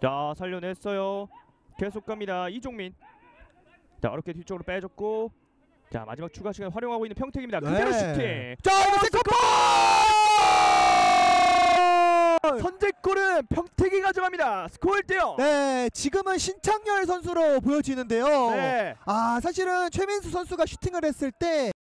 자 살려냈어요. 계속 갑니다. 이종민. 자 어렵게 뒤쪽으로 빼줬고 자 마지막 추가 시간 활용하고 있는 평택입니다. 네. 그대로 슈팅. 자, 이거 아, 세컨볼! 선제골은 평택이 가져갑니다. 스코어 1대요 네, 지금은 신창열 선수로 보여지는데요. 네. 아, 사실은 최민수 선수가 슈팅을 했을 때